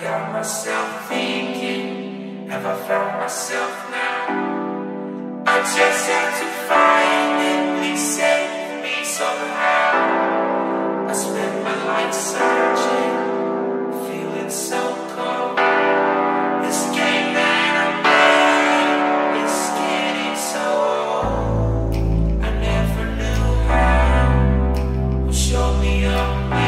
Got myself thinking, have I found myself now? I just had to finally save me somehow. I spent my life searching, feeling so cold. This game that I'm playing is getting so old. I never knew how. Well, show me up